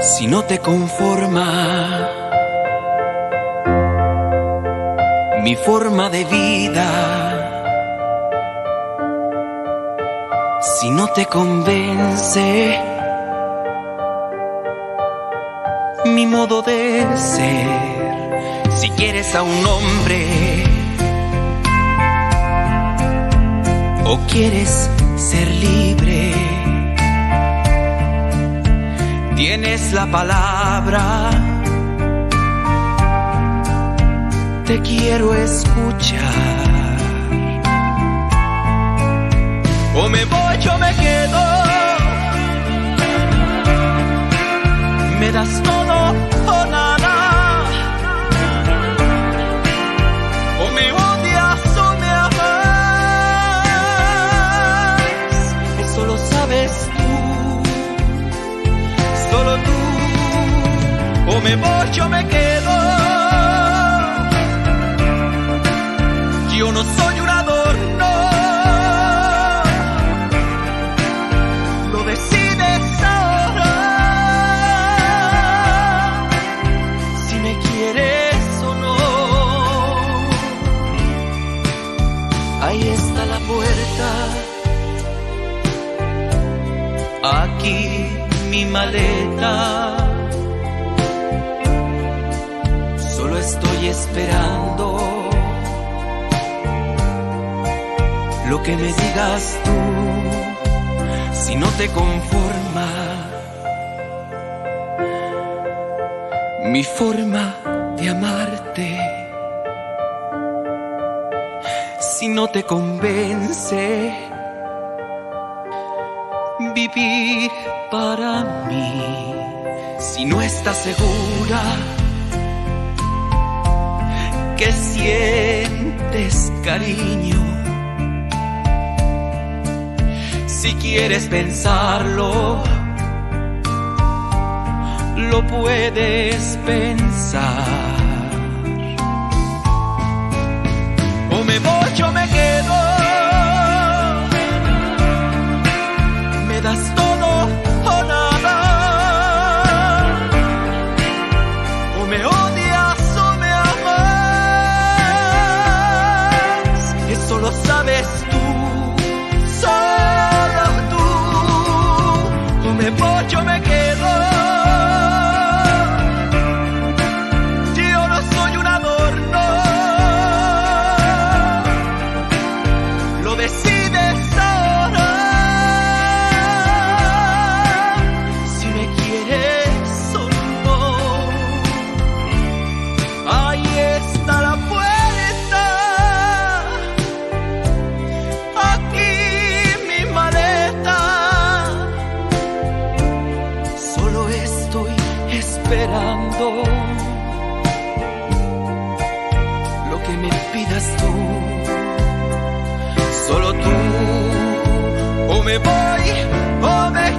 si no te conforma. Mi forma de vida, si no te convence. Mi modo de ser, si quieres a un hombre. O quieres ser libre tienes la palabra. Te quiero escuchar. O me voy o me quedo. Me das todo o nada. Me voy o me quedo. Yo no soy un adorno. Lo decides ahora. Si me quieres o no. Ahí está la puerta. Aquí mi maleta. Estoy esperando lo que me digas tú. Si no te conforma mi forma de amarte. Si no te convence vivir para mí. Si no estás segura que sientes cariño, si quieres pensarlo, lo puedes pensar. O me voy o me quedo. me das todo vez. Esperando lo que me pidas tú. Solo tú, o me voy o me.